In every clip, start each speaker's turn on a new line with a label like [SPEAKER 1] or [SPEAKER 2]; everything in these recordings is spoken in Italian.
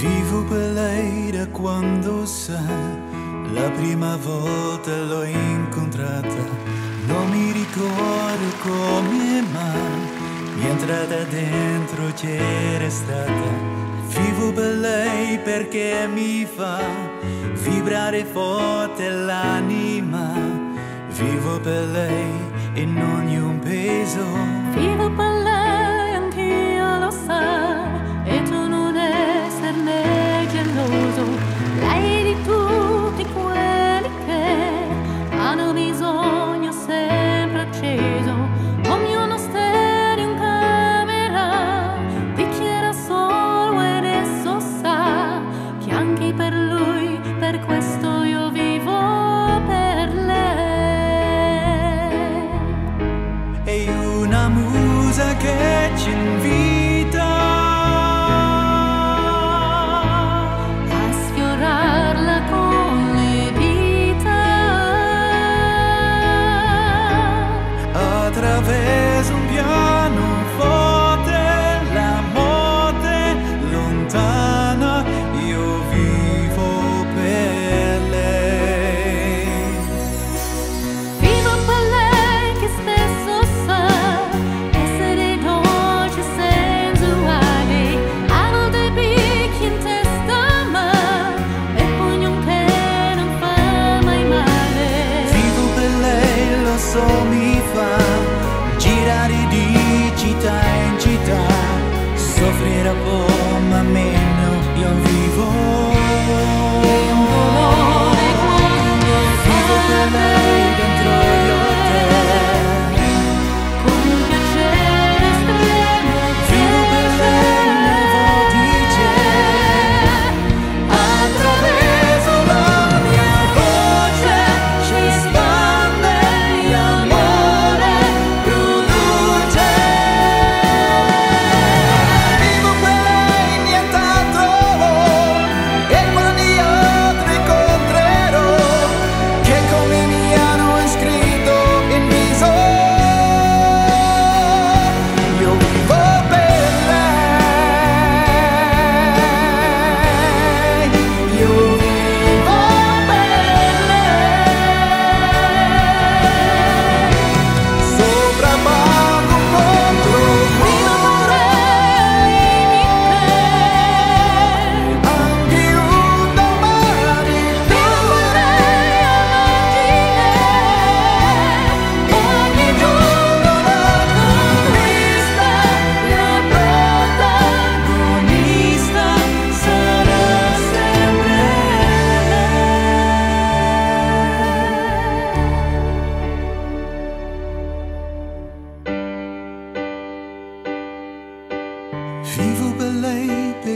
[SPEAKER 1] Vivo per lei da quando sa, la prima volta l'ho incontrata, non mi ricordo come mai mi è entrata dentro c'era stata. Vivo per lei perché mi fa vibrare forte l'anima, vivo per lei e non ho un peso.
[SPEAKER 2] Vivo per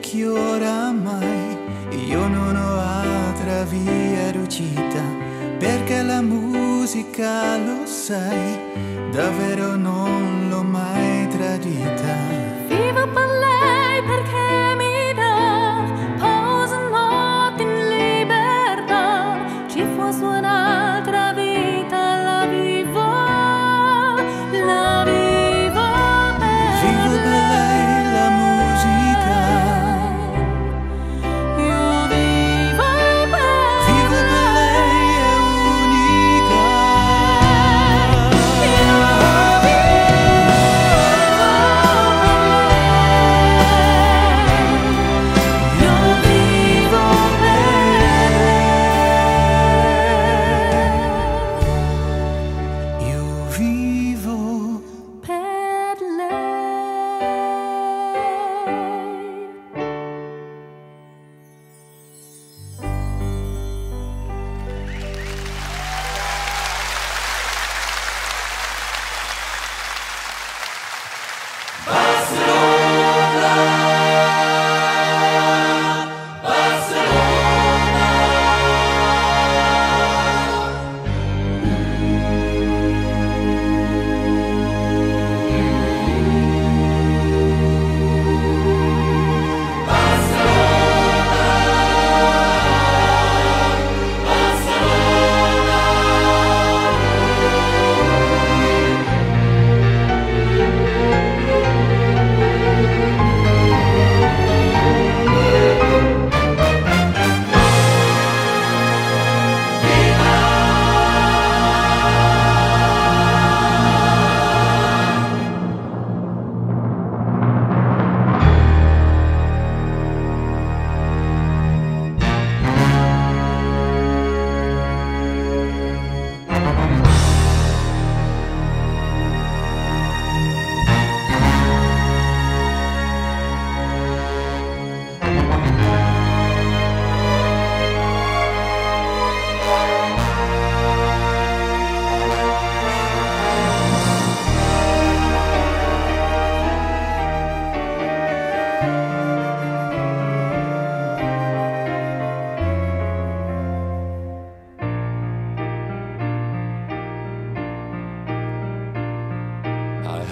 [SPEAKER 1] vecchi oramai, io non ho altra via d'uscita, perché la musica lo sai, davvero non l'ho mai tradita.
[SPEAKER 2] Vivo per lei.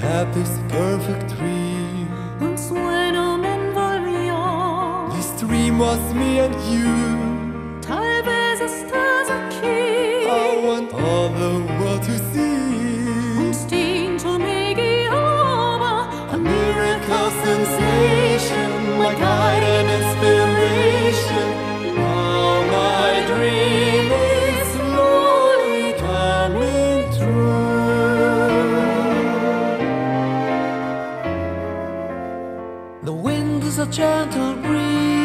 [SPEAKER 3] Have this perfect dream.
[SPEAKER 1] Un sueño me envolvió.
[SPEAKER 3] This dream was me and you. The wind is a gentle breeze.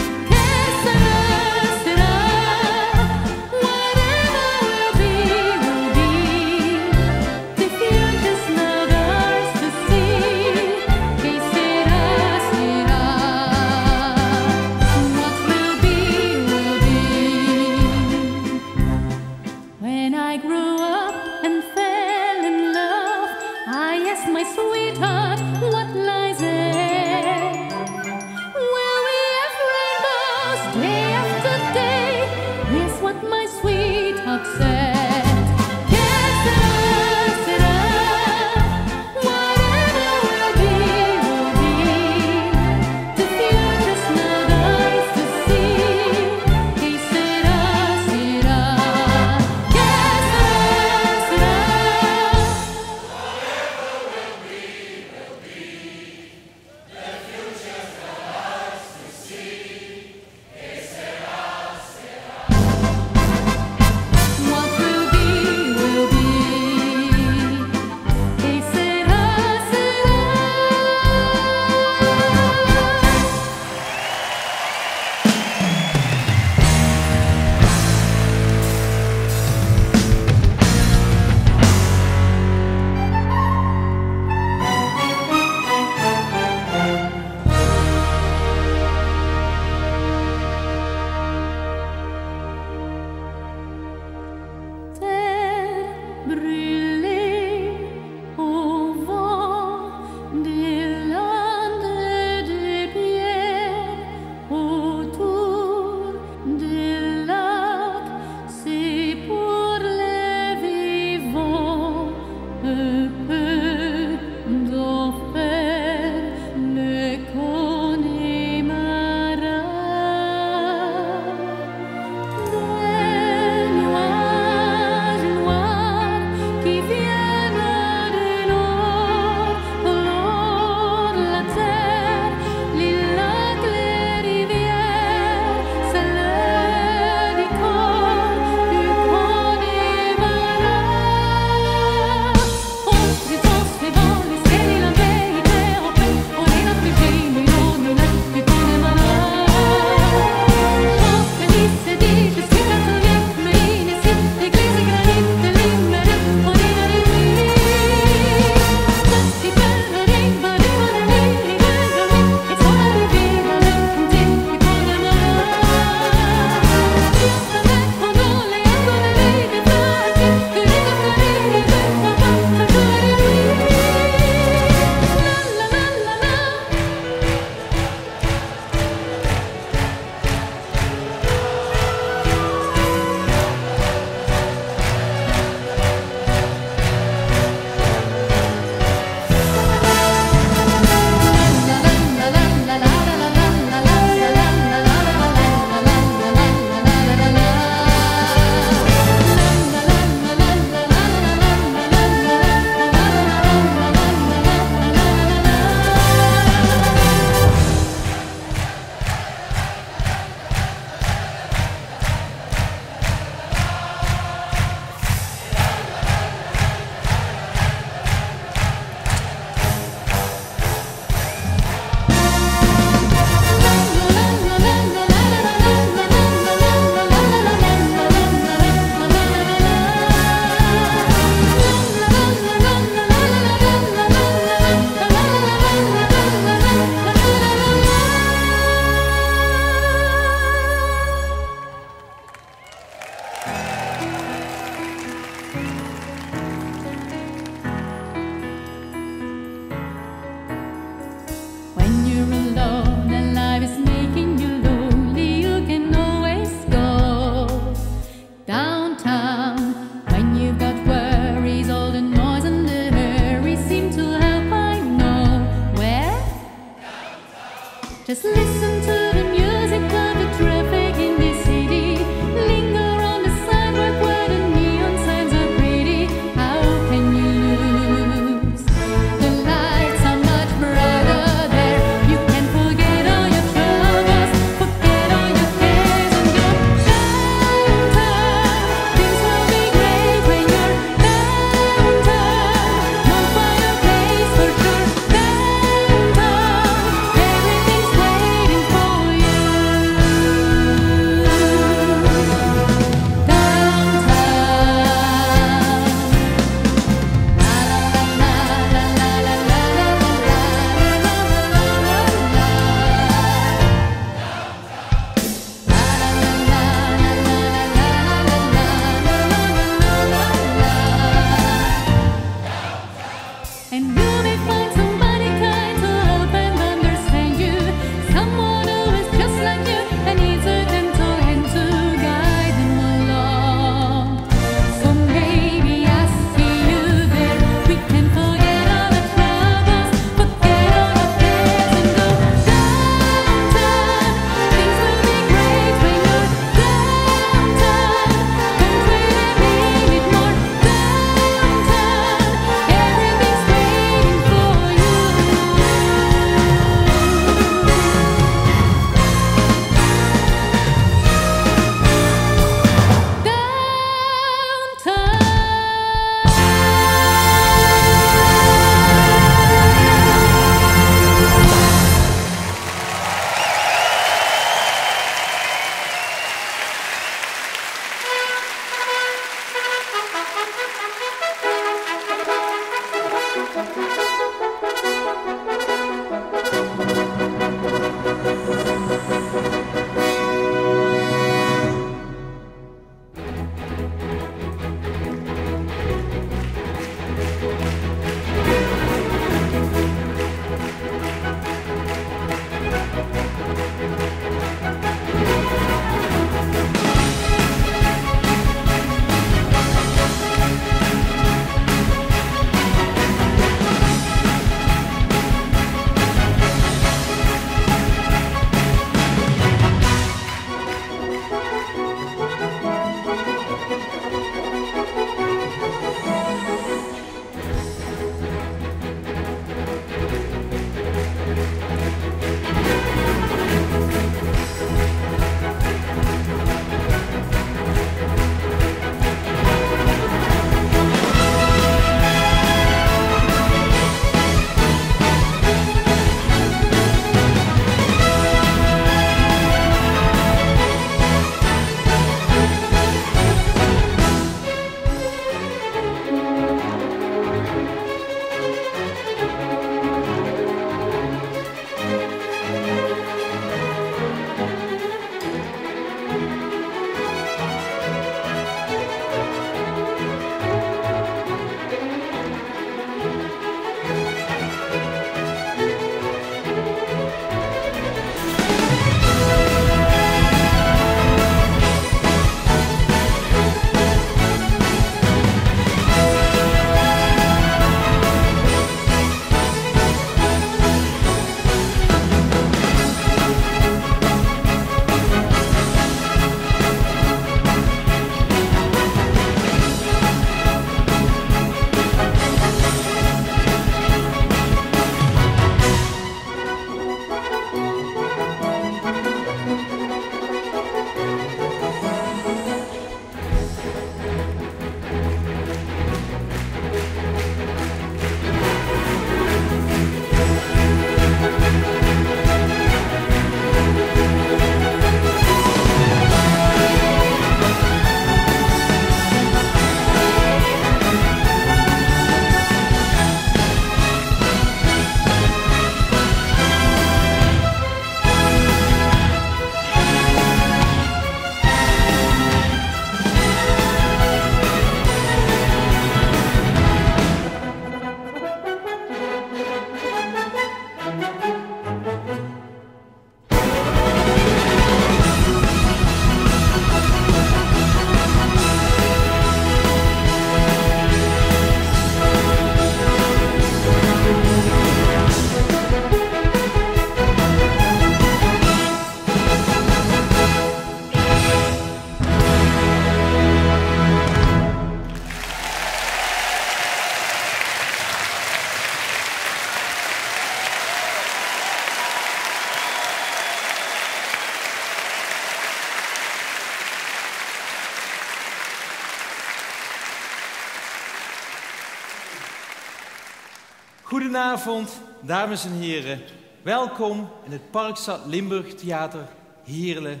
[SPEAKER 4] Goedenavond, dames en heren. Welkom in het Parkstad Limburg Theater Heerlen,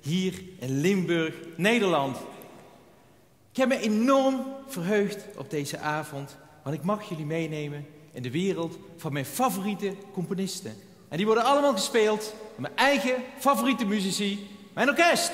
[SPEAKER 4] hier in Limburg, Nederland. Ik heb me enorm verheugd op deze avond, want ik mag jullie meenemen in de wereld van mijn favoriete componisten. En die worden allemaal gespeeld door mijn eigen favoriete muzici, mijn orkest.